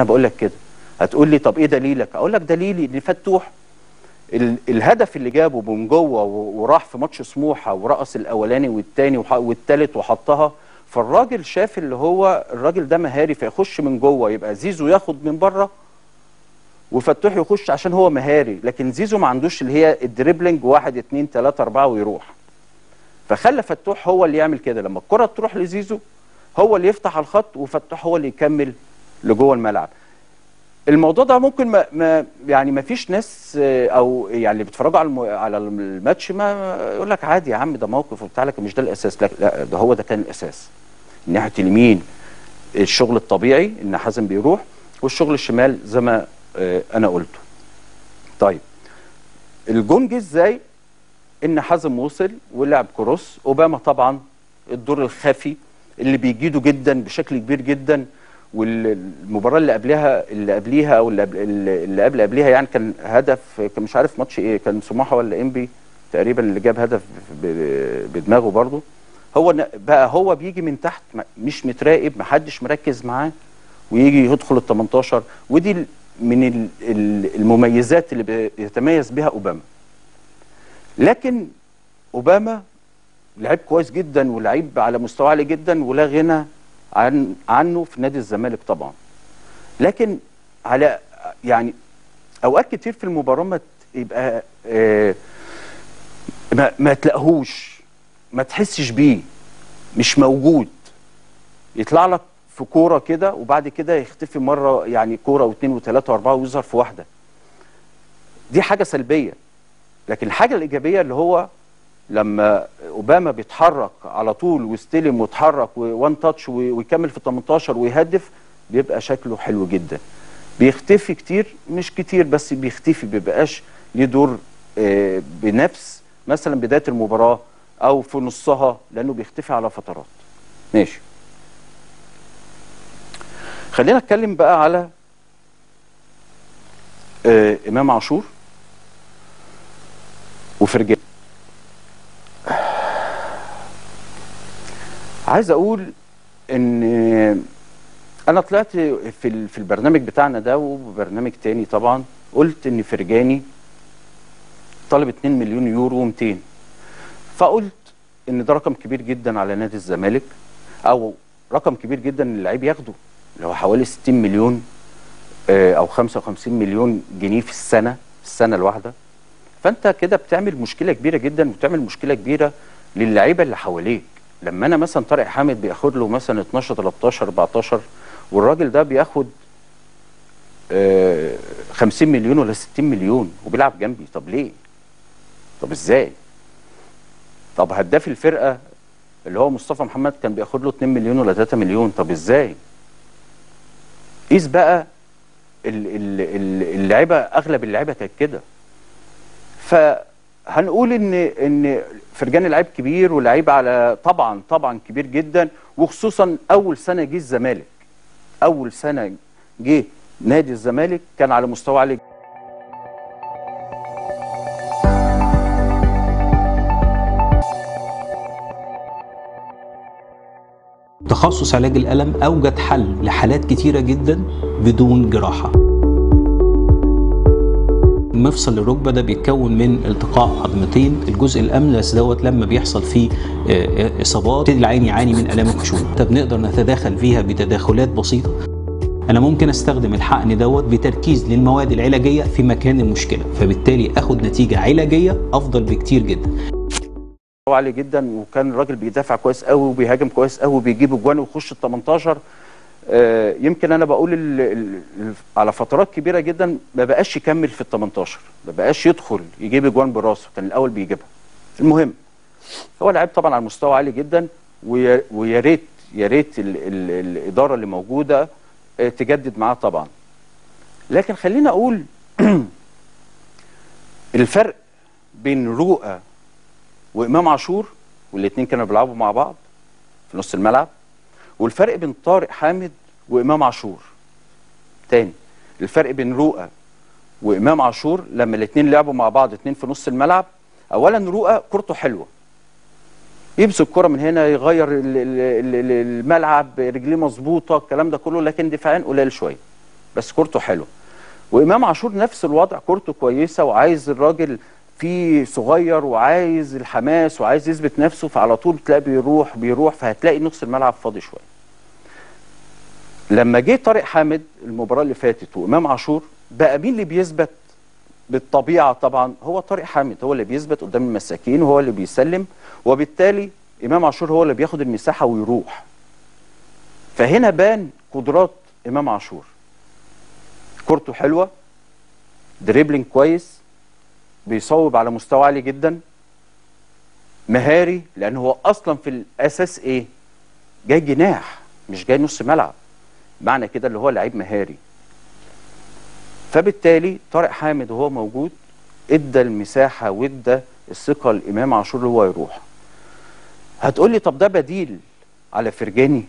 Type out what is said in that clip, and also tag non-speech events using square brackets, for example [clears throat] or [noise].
أنا بقول لك كده. هتقول لي طب إيه دليلك؟ أقول لك دليلي إن فتوح ال الهدف اللي جابه من جوه وراح في ماتش سموحة ورقص الأولاني والتاني والتالت وحطها فالراجل شاف اللي هو الراجل ده مهاري فيخش من جوه يبقى زيزو ياخد من بره وفتوح يخش عشان هو مهاري لكن زيزو ما عندوش اللي هي ال dribbling واحد اتنين تلاتة اربعة ويروح. فخلى فتوح هو اللي يعمل كده. لما الكرة تروح لزيزو هو اللي يفتح الخط وفتوح هو اللي يكمل لجوه الملعب. الموضوع ده ممكن ما, ما يعني ما فيش ناس آه، أو يعني اللي بيتفرجوا على على الماتش ما يقول لك عادي يا عم ده موقف وبتاع لكن مش ده الأساس. لا, لا ده هو ده كان الأساس. ناحية اليمين الشغل الطبيعي إن حازم بيروح والشغل الشمال زي ما آه، أنا قلته. طيب الجون جه إزاي؟ إن حازم وصل ولعب كروس. أوباما طبعا الدور الخفي اللي بيجيده جدا بشكل كبير جدا. والمباراة اللي قبلها اللي قبليها أو اللي قبل اللي قبل قبليها يعني كان هدف كان مش عارف ماتش إيه كان سموحة ولا إنبي تقريبا اللي جاب هدف بدماغه برضه. هو بقى هو بيجي من تحت مش متراقب محدش مركز معاه ويجي يدخل ال 18 ودي من ال- ال- المميزات اللي بيتميز بها أوباما. لكن أوباما لعيب كويس جدا ولعيب على مستوى عالي جدا ولا غنى عن عنه في نادي الزمالك طبعا. لكن على يعني أوقات كتير في المباراة ما يبقى آه ما, ما تلاقيهوش ما تحسش بيه مش موجود. يطلع لك في كورة كده وبعد كده يختفي مرة يعني كورة واثنين وثلاثة وأربعة ويظهر في واحدة. دي حاجة سلبية. لكن الحاجة الإيجابية اللي هو لما أوباما بيتحرك على طول ويستلم ويتحرك وان تاتش ويكمل في 18 ويهدف بيبقى شكله حلو جدا. بيختفي كتير مش كتير بس بيختفي بيبقاش ليه دور آه، بنفس مثلا بداية المباراة أو في نصها لأنه بيختفي على فترات. ماشي. خلينا نتكلم بقى على آه، إمام عاشور وفرجان عايز أقول إن أنا طلعت في في البرنامج بتاعنا ده وبرنامج تاني طبعا. قلت إن فرجاني طالب 2 مليون يورو و200 فقلت إن ده رقم كبير جدا على نادي الزمالك أو رقم كبير جدا اللعيب ياخده. اللي هو حوالي 60 مليون آه، أو 55 مليون جنيه في السنة السنة الواحدة. فأنت كده بتعمل مشكلة كبيرة جدا وبتعمل مشكلة كبيرة للعيبة اللي حواليك. لما أنا مثلا طارق حامد بياخد له مثلا 12 13 14 والراجل ده بياخد آه 50 مليون ولا 60 مليون وبيلعب جنبي. طب ليه؟ طب إزاي؟ طب هداف الفرقة اللي هو مصطفى محمد كان بياخد له 2 مليون ولا 3 مليون. طب إزاي؟ قيس بقى ال- ال- ال- اللعيبة أغلب اللعيبة كانت كده. فهنقول إن إن فرجاني لعيب كبير ولعيب على طبعا طبعا كبير جدا وخصوصا أول سنة جه الزمالك. أول سنة جه نادي الزمالك كان على مستوى عالي تخصص علاج الألم أوجد حل لحالات كتيرة جدا بدون جراحة. مفصل الركبة ده بيتكون من التقاء عظمتين الجزء الأملس دوت لما بيحصل فيه آه، يبتدي العين يعاني من آلام الخشونة. طب بنقدر نتداخل فيها بتداخلات بسيطة؟ أنا ممكن أستخدم الحقن دوت بتركيز للمواد العلاجية في مكان المشكلة فبالتالي أخد نتيجة علاجية أفضل بكتير جدا. عالي جدا وكان الراجل بيدافع كويس قوي وبيهاجم كويس قوي وبيجيب اجوان ويخش ال 18 آه، يمكن أنا بقول ال ال ال على فترات كبيرة جدا ما بقاش يكمل في ال 18 ما بقاش يدخل يجيب اجوان براسه كان الأول بيجيبها. المهم هو لعيب طبعا على مستوى عالي جدا ويا ريت يا ريت ال ال الإدارة اللي موجودة آه، تجدد معاه طبعا. لكن خلينا أقول [clears throat] الفرق بين رؤى وإمام عاشور والاثنين كانوا بيلعبوا مع بعض في نص الملعب والفرق بين طارق حامد وإمام عاشور. تاني الفرق بين رؤى وإمام عاشور لما الاثنين لعبوا مع بعض اثنين في نص الملعب اولا رؤى كورته حلوة. يمسك الكرة من هنا يغير ال- ال- ال- ال- الملعب رجليه مظبوطة الكلام ده كله لكن دفاعيا قليل شوية بس كورته حلوة. وإمام عاشور نفس الوضع كورته كويسة وعايز الراجل فيه صغير وعايز الحماس وعايز يثبت نفسه فعلى طول تلاقي بيروح بيروح فهتلاقي نص الملعب فاضي شوية. لما جه طارق حامد المباراة اللي فاتت وإمام عاشور بقى مين اللي بيثبت بالطبيعة؟ طبعا هو طارق حامد هو اللي بيثبت قدام المساكين وهو اللي بيسلم وبالتالي إمام عاشور هو اللي بياخد المساحة ويروح. فهنا بان قدرات إمام عاشور. كورته حلوة دريبلينج كويس بيصوب على مستوى عالي جدا مهاري لأن هو أصلا في الأساس إيه؟ جاي جناح مش جاي نص ملعب. معنى كده اللي هو لعيب مهاري. فبالتالي طارق حامد وهو موجود إدى المساحة وإدى الثقة لإمام عاشور اللي هو يروح. هتقول لي طب ده بديل على فرجاني؟